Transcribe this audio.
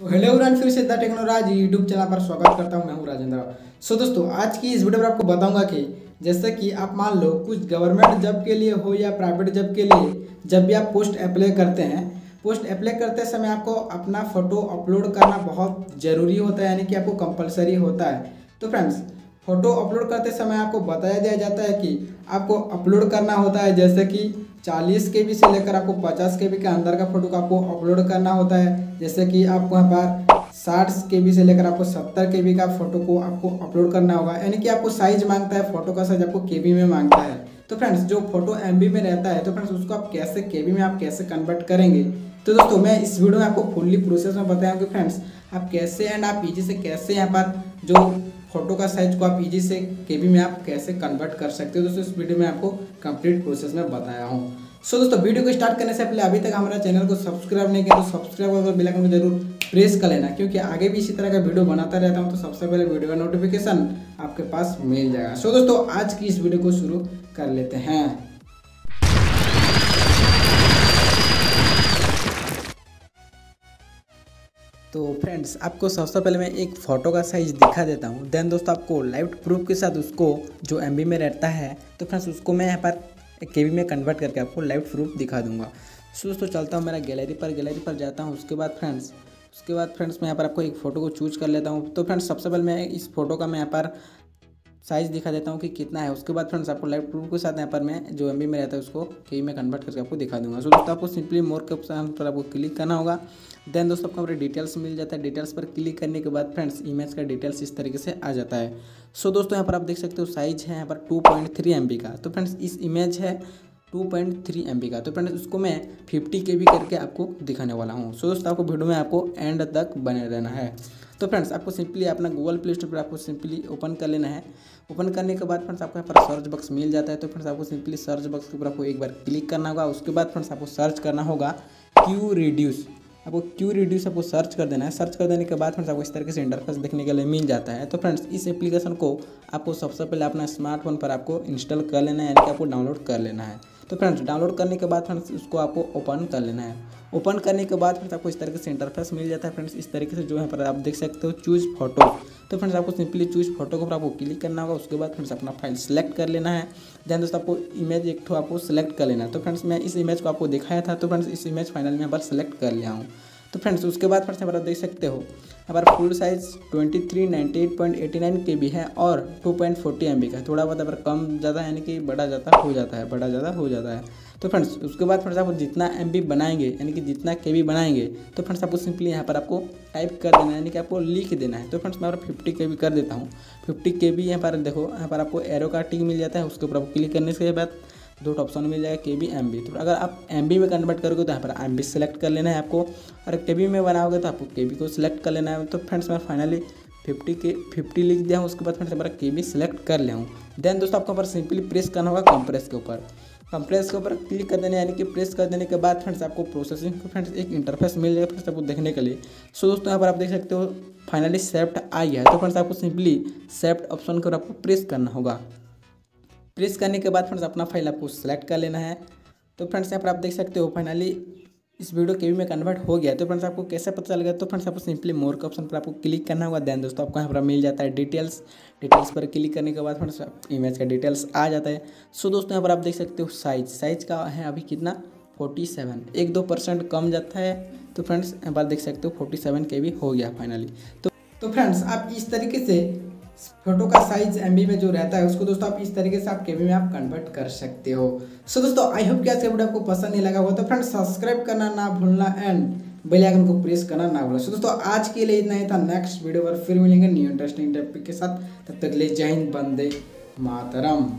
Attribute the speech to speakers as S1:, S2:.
S1: Hello everyone फिर से the टेक्नोराज YouTube channel पर स्वागत करता हूँ मैं हूँ राजेंद्र। सो दोस्तों, आज की इस वीडियो में आपको बताऊँगा कि जैसे कि आप मान लो कुछ गवर्नमेंट जॉब के लिए हो या प्राइवेट जॉब के लिए जब भी आप पोस्ट अप्लाई करते हैं पोस्ट अप्लाई करते समय आपको अपना फ़ोटो अपलोड करना बहुत ज़रूरी होता है, यानी कि आपको कंपलसरी होता है। तो फ्रेंड्स फ़ोटो अपलोड करते समय आपको बताया दिया जाता है कि आपको अपलोड करना होता है, जैसे कि 40 के बी से लेकर आपको 50 के बी के अंदर का फ़ोटो आपको अपलोड करना होता है। जैसे कि आपको यहाँ पर साठ के बी से लेकर आपको सत्तर के बी का फ़ोटो को आपको अपलोड करना होगा। यानी कि आपको साइज़ माँगता है, फ़ोटो का साइज़ आपको के बी में माँगता है। तो फ्रेंड्स जो फ़ोटो एम में रहता है तो फ्रेंड्स उसको आप कैसे के में आप कैसे कन्वर्ट करेंगे? तो दोस्तों, मैं इस वीडियो में आपको फुल्ली प्रोसेस में बताया कि फ्रेंड्स आप कैसे एंड आप इजी से कैसे यहाँ पर जो फ़ोटो का साइज़ को आप इजी से केबी में आप कैसे कन्वर्ट कर सकते हो, दोस्तों, इस वीडियो में आपको कंप्लीट प्रोसेस में बताया हूँ। सो दोस्तों वीडियो को स्टार्ट करने से पहले अभी तक हमारा चैनल को सब्सक्राइब नहीं किया तो सब्सक्राइब कर बेलाइकन को ज़रूर प्रेस कर लेना, क्योंकि आगे भी इसी तरह का वीडियो बनाता रहता हूँ तो सबसे पहले वीडियो का नोटिफिकेशन आपके पास मिल जाएगा। सो दोस्तों, आज की इस वीडियो को शुरू कर लेते हैं। तो फ्रेंड्स आपको सबसे पहले मैं एक फ़ोटो का साइज़ दिखा देता हूँ। देन दोस्तों, आपको लाइव प्रूफ के साथ उसको, जो एमबी में रहता है तो फ्रेंड्स उसको मैं यहाँ पर के में कन्वर्ट करके आपको लाइव प्रूफ दिखा दूँगा। सो दोस्तों, चलता हूँ मेरा गैलरी पर गैलरी पर जाता हूँ। उसके बाद फ्रेंड्स उसके बाद फ्रेंड्स मैं यहाँ पर आपको एक फ़ोटो को चूज़ कर लेता हूँ। तो फ्रेंड्स सबसे पहले मैं इस फ़ोटो का मैं यहाँ पर साइज़ दिखा देता हूँ कि कितना है। उसके बाद फ्रेंड्स आपको लाइव प्रूफ के साथ यहाँ पर मैं जो एमबी में रहता है, उसको कहीं में कन्वर्ट करके आपको दिखा दूँगा। सो दोस्तों, आपको सिंपली मोर के ऑप्शन पर आपको क्लिक करना होगा। देन दोस्तों, आपको हमारे डिटेल्स मिल जाता है। डिटेल्स पर क्लिक करने के बाद फ्रेंड्स इमेज का डिटेल्स इस तरीके से आ जाता है। सो दोस्तों, यहाँ पर आप देख सकते हो साइज़ है यहाँ पर two point three M B का। तो फ्रेंड्स इस इमेज है टू पॉइंट थ्री एम का। तो फ्रेंड्स, उसको मैं फिफ्टी के करके आपको दिखाने वाला हूँ। सो दोस्तों, आपको वीडियो में आपको एंड तक बने रहना है। तो फ्रेंड्स, आपको सिंपली अपना गूगल प्ले स्टोर पर आपको सिंपली ओपन कर लेना है। ओपन करने के बाद फ्रेंड्स, आपको यहाँ पर सर्च बॉक्स मिल जाता है। तो फ्रेंड्स, आपको सिंपली सर्च बॉक्स के ऊपर आपको एक बार क्लिक करना होगा। उसके बाद फ्रेंड्स, आपको सर्च करना होगा क्यू रिड्यूस आपको क्यू रिड्यूस आपको सर्च कर देना है। सर्च कर देने के बाद फ्रेंड्स, आपको इस तरीके से इंटरफेस देखने के लिए मिल जाता है। तो फ्रेंड्स, इस एप्लीकेशन को आपको सबसे पहले अपना स्मार्टफ़ोन पर आपको इंस्टॉल कर लेना है। यानी कि आपको डाउनलोड कर लेना है। तो फ्रेंड्स डाउनलोड करने के बाद फ्रेंड्स, उसको आपको ओपन कर लेना है। ओपन करने के बाद फ्रेंड्स, आपको इस तरीके से इंटरफेस मिल जाता है फ्रेंड्स। इस तरीके से जो है पर आप देख सकते हो चूज़ फ़ोटो तो फ्रेंड्स, आपको सिंपली चूज़ फ़ोटो के ऊपर आपको क्लिक करना होगा। उसके बाद फ्रेंड्स, अपना फ़ाइल सेलेक्ट कर लेना है। ध्यान दोस्तों, आपको इमेज एक ठो आपको सेलेक्ट कर लेना है। तो फ्रेंड्स, मैं इस इमेज को आपको दिखाया था। तो फ्रेंड्स, इस इमेज फाइनल में यहाँ पर सेलेक्ट कर लिया हूँ। तो फ्रेंड्स उसके बाद फ्रेंड्स यहाँ पर देख सकते हो। यहाँ पर full size twenty three ninety eight point eighty nine K B है और two point forty M B का थोड़ा बहुत अगर कम ज़्यादा, यानी कि बड़ा ज़्यादा हो जाता है, बड़ा ज़्यादा हो जाता है। तो फ्रेंड्स उसके बाद फ्रेंड्स आपको जितना एम बी बनाएँगे, यानी कि जितना के बी बनाएँगे तो फ्रेंड्स आपको सिंपली यहाँ पर आपको टाइप कर देना है, यानी कि आपको लिख देना है। तो फ्रेंड्स मैं यहाँ फिफ्टी के बी कर देता हूँ। फिफ्टी के बी यहाँ पर देखो, यहाँ पर आपको एरो का टिक मिल जाता है, उसके ऊपर आपको क्लिक करने के बाद दो ऑप्शन मिल जाएगा के बी एम बी तो अगर आप एम बी में कन्वर्ट करोगे तो यहाँ पर एम बी सेलेक्ट कर लेना है आपको। और के बी में बनाओगे तो आपको के बी को सिलेक्ट कर लेना है। तो फ्रेंड्स मैं फाइनली फिफ्टी के फिफ्टी लिख दिया हूँ, उसके बाद फ्रेंड्स हमारा के बी सिलेक्ट कर लिया हूँ। देन दोस्तों, आपको पर सिंपली प्रेस करना होगा कंप्रेस के ऊपर। कंप्रेस के ऊपर क्लिक कर देने, यानी कि प्रेस कर देने के बाद फ्रेंड्स आपको प्रोसेसिंग फ्रेंड्स एक इंटरफेस मिल जाएगा फ्रेंड्स आपको देखने के लिए। सो दोस्तों, यहाँ पर आप देख सकते हो फाइनली सेफ्ट आई है। तो फ्रेंड्स आपको सिंपली सेफ्ट ऑप्शन के ऊपर आपको प्रेस करना होगा। प्रेस करने के बाद फ्रेंड्स अपना फ़ाइल आपको सेलेक्ट कर लेना है। तो फ्रेंड्स यहाँ पर आप देख सकते हो फाइनली इस वीडियो के भी में कन्वर्ट हो गया तो फ्रेंड्स आपको कैसे पता चलेगा? तो फ्रेंड्स आपको सिंपली मोर के ऑप्शन पर आपको क्लिक करना होगा। दैन दोस्तों आपको यहाँ पर मिल जाता है डिटेल्स डिटेल्स पर क्लिक करने के बाद फ्रेंड्स इमेज का डिटेल्स आ जाता है। सो दोस्तों यहाँ पर आप देख सकते हो साइज़ साइज़ का है अभी कितना? फोर्टी सेवन एक दो परसेंट कम जाता है। तो फ्रेंड्स यहाँ पर देख सकते हो फोर्टी सेवन के भी हो गया फाइनली तो तो फ्रेंड्स आप इस तरीके से फ़ोटो का साइज़ एमबी में जो रहता है उसको दोस्तों आप इस तरीके से आप के में आप कन्वर्ट कर सकते हो। सो so, दोस्तों आई होप कि आज का वीडियो आपको पसंद नहीं लगा हुआ तो फ्रेंड सब्सक्राइब करना ना भूलना एंड बेल आइकन को प्रेस करना ना भूलना। सो so, दोस्तों आज के लिए इतना ही था। नेक्स्ट वीडियो पर फिर मिलेंगे न्यू इंटरेस्टिंग टॉपिक के साथ। तब तक ले जय हिंद बंदे मातरम।